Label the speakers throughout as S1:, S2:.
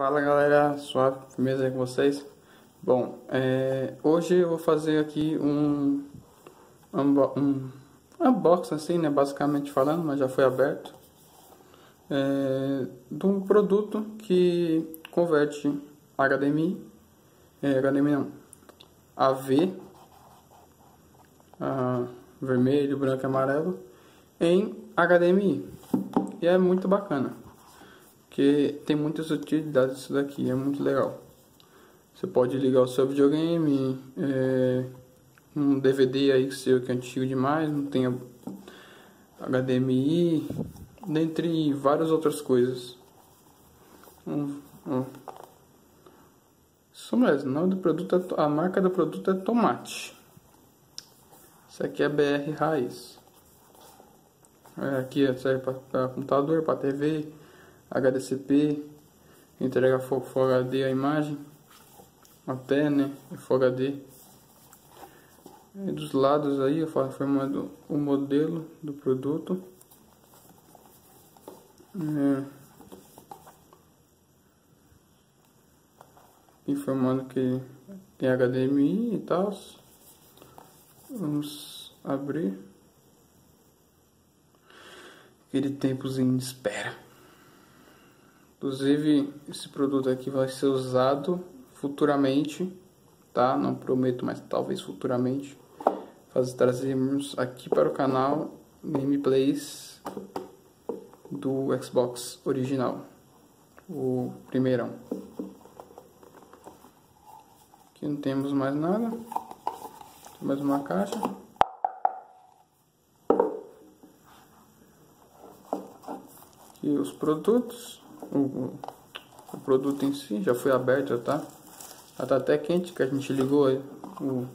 S1: Fala galera, suave, firmeza aí com vocês? Bom, é, hoje eu vou fazer aqui um, um unboxing assim, né, basicamente falando, mas já foi aberto. É, de um produto que converte HDMI, é, HDMI não, AV, vermelho, branco e amarelo, em HDMI, e é muito bacana que tem muitas utilidades isso daqui, é muito legal. Você pode ligar o seu videogame, é, um DVD aí que seu que é antigo demais, não tem HDMI, dentre várias outras coisas. Um, um. Isso mesmo, o nome do produto é, a marca do produto é Tomate. Isso aqui é BR Raiz. É, aqui serve para computador, para TV, HDCP, entrega Full HD a imagem, até né, Full HD. E dos lados aí eu o modelo do produto. É, informando que tem HDMI e tal. Vamos abrir. Aquele tempozinho de espera. Inclusive, esse produto aqui vai ser usado futuramente, tá? Não prometo, mas talvez futuramente. Fazer trazermos aqui para o canal gameplays do Xbox original, o primeirão. Aqui não temos mais nada. Mais uma caixa. Aqui os produtos o, o produto em si já foi aberto, tá? Já tá até quente que a gente ligou o,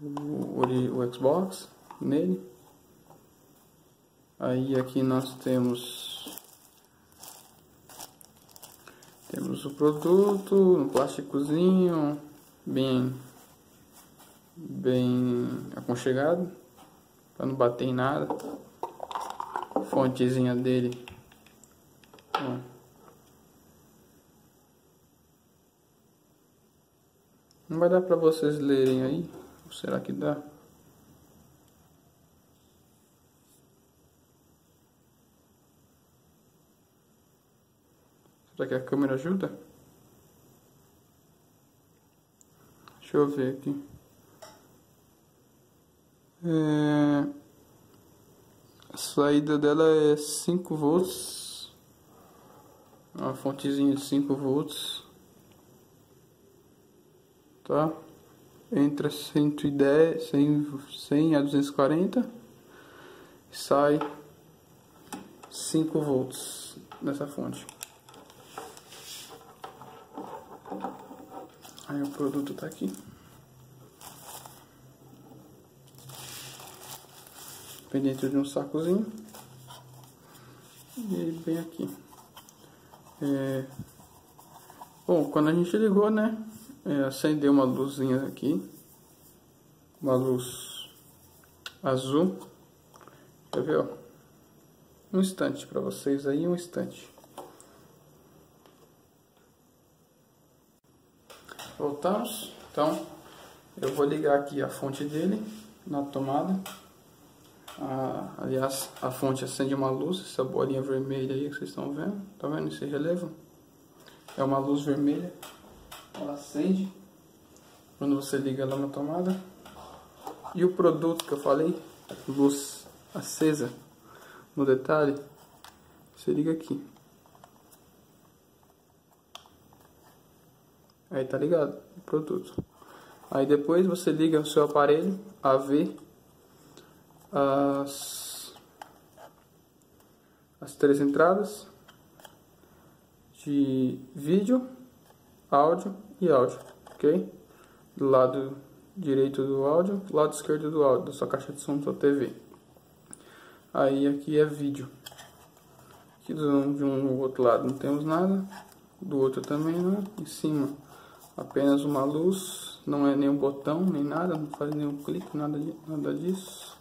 S1: o, o Xbox nele. Aí aqui nós temos temos o produto no plásticozinho bem bem aconchegado para não bater em nada. Fontezinha dele não vai dar para vocês lerem aí? Ou será que dá? Será que a câmera ajuda? Deixa eu ver aqui. É... A saída dela é 5 volts uma fontezinha de 5 volts. Tá? Entra 110 100, 100 a 240 sai 5 volts nessa fonte. Aí o produto tá aqui. Dentro de um sacozinho. E bem aqui é... Bom, quando a gente ligou, né? É, acendeu uma luzinha aqui. Uma luz azul. Quer ver, ó? Um instante para vocês aí, um instante. Voltamos. Então, eu vou ligar aqui a fonte dele na tomada. Ah, aliás, a fonte acende uma luz, essa bolinha vermelha aí que vocês estão vendo. Tá vendo esse relevo? É uma luz vermelha. Ela acende quando você liga ela na tomada. E o produto que eu falei, luz acesa no detalhe, você liga aqui. Aí tá ligado o produto. Aí depois você liga o seu aparelho AV as, as três entradas de vídeo, áudio e áudio, ok? Do lado direito do áudio, do lado esquerdo do áudio, da sua caixa de som da sua TV. Aí aqui é vídeo. Aqui do, de um outro lado não temos nada, do outro também não. Em cima apenas uma luz, não é nenhum botão, nem nada, não faz nenhum clique, nada, nada disso.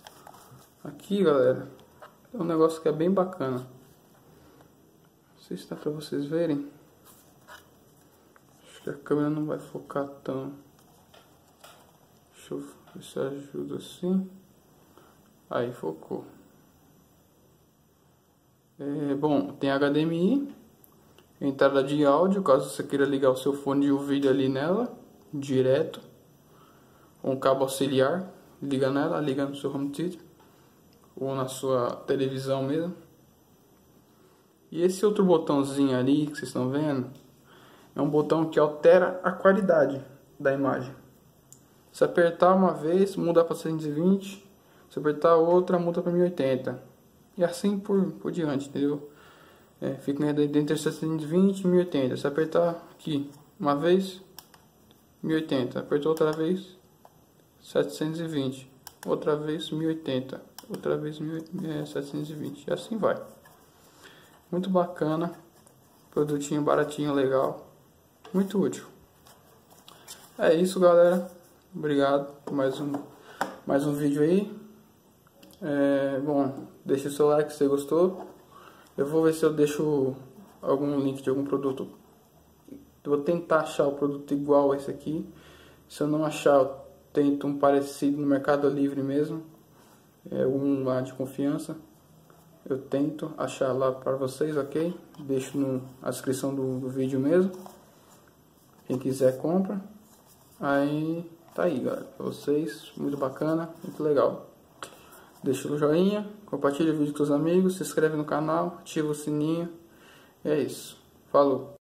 S1: Aqui, galera, é um negócio que é bem bacana. Não sei se dá pra vocês verem. que a câmera não vai focar tão. Deixa eu ver se ajuda assim. Aí focou. É, bom, tem HDMI, entrada de áudio, caso você queira ligar o seu fone de ouvido ali nela, direto. Um cabo auxiliar, liga nela, liga no seu home theater ou na sua televisão mesmo. E esse outro botãozinho ali que vocês estão vendo é um botão que altera a qualidade da imagem. Se apertar uma vez, muda para 120. Se apertar outra, muda para 1080. E assim por, por diante, entendeu? É, fica entre 720 e 1080. Se apertar aqui uma vez, 1080. Apertou outra vez, 720. Outra vez, 1080. Outra vez, 720. É, e assim vai. Muito bacana. Produtinho baratinho, legal. Muito útil. É isso, galera. Obrigado por mais um, mais um vídeo aí. É, bom, deixe o seu like se você gostou. Eu vou ver se eu deixo algum link de algum produto. Eu vou tentar achar o produto igual a esse aqui. Se eu não achar, eu tento um parecido no Mercado Livre mesmo. É um lá de confiança eu tento achar lá para vocês, ok? Deixo na descrição do, do vídeo mesmo. Quem quiser compra. Aí tá aí, galera. Pra vocês, muito bacana, muito legal. Deixa o joinha, compartilha o vídeo com os amigos, se inscreve no canal, ativa o sininho. E é isso. Falou!